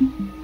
嗯